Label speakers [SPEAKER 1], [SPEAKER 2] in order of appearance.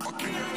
[SPEAKER 1] Fucking